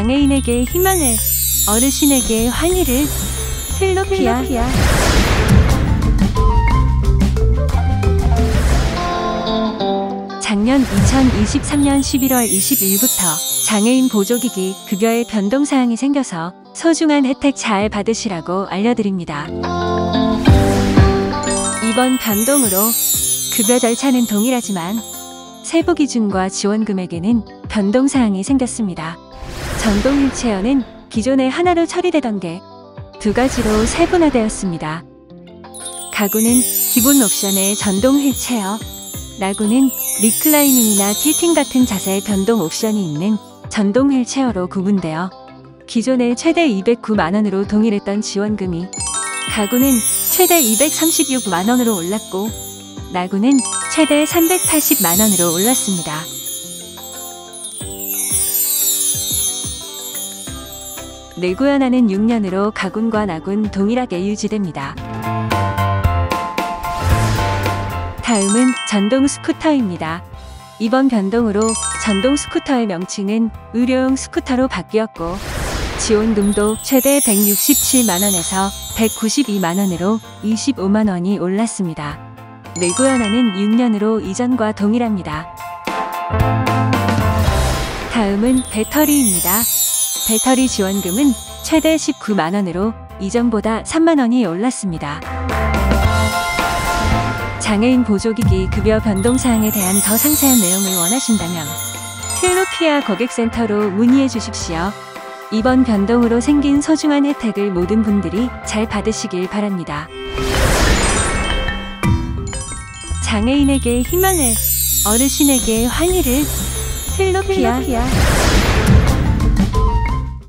장애인에게 희망을, 어르신에게 환희를, 필로피아. 작년 2023년 11월 20일부터 장애인 보조기기 급여의 변동사항이 생겨서 소중한 혜택 잘 받으시라고 알려드립니다. 이번 변동으로 급여 절차는 동일하지만 세부 기준과 지원 금액에는 변동사항이 생겼습니다. 전동 휠체어는 기존에 하나로 처리되던 게 두 가지로 세분화되었습니다. 가군은 기본 옵션의 전동 휠체어, 나군은 reclining이나 tilting 같은 자세 변동 옵션이 있는 전동 휠체어로 구분되어 기존의 최대 209만원으로 동일했던 지원금이 가군은 최대 236만원으로 올랐고 라구는 최대 380만원으로 올랐습니다. 내구연한은 6년으로 가군과 나군 동일하게 유지됩니다. 다음은 전동 스쿠터입니다. 이번 변동으로 전동 스쿠터의 명칭은 의료용 스쿠터로 바뀌었고 지원금도 최대 167만원에서 192만원으로 25만원이 올랐습니다. 내구연한은 6년으로 이전과 동일합니다. 다음은 배터리입니다. 배터리 지원금은 최대 19만원으로 이전보다 3만원이 올랐습니다. 장애인 보조기기 급여 변동사항에 대한 더 상세한 내용을 원하신다면 필로피아 고객센터로 문의해 주십시오. 이번 변동으로 생긴 소중한 혜택을 모든 분들이 잘 받으시길 바랍니다. 장애인에게 희망을, 어르신에게 환희를 필로피아. 필로피아.